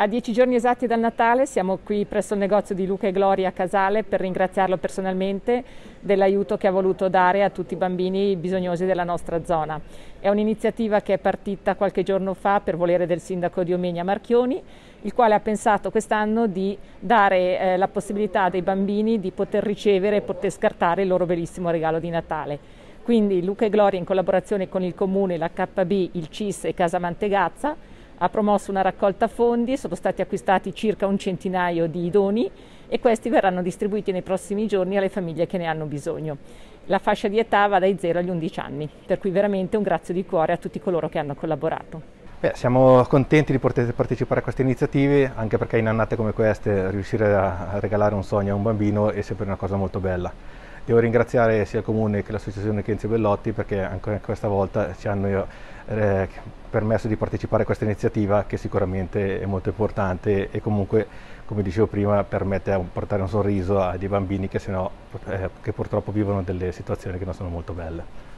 A dieci giorni esatti dal Natale siamo qui presso il negozio di Luca e Gloria a Casale per ringraziarlo personalmente dell'aiuto che ha voluto dare a tutti i bambini bisognosi della nostra zona. È un'iniziativa che è partita qualche giorno fa per volere del sindaco di Omegna Marchioni, il quale ha pensato quest'anno di dare eh, la possibilità dei bambini di poter ricevere e poter scartare il loro bellissimo regalo di Natale. Quindi Luca e Gloria in collaborazione con il Comune, la KB, il CIS e Casa Mantegazza ha promosso una raccolta fondi, sono stati acquistati circa un centinaio di doni e questi verranno distribuiti nei prossimi giorni alle famiglie che ne hanno bisogno. La fascia di età va dai 0 agli 11 anni, per cui veramente un grazie di cuore a tutti coloro che hanno collaborato. Beh, siamo contenti di poter partecipare a queste iniziative, anche perché in annate come queste riuscire a regalare un sogno a un bambino è sempre una cosa molto bella. Devo ringraziare sia il Comune che l'Associazione Kenzi Bellotti perché anche questa volta ci hanno eh, permesso di partecipare a questa iniziativa che sicuramente è molto importante e comunque, come dicevo prima, permette di portare un sorriso a dei bambini che, sennò, eh, che purtroppo vivono delle situazioni che non sono molto belle.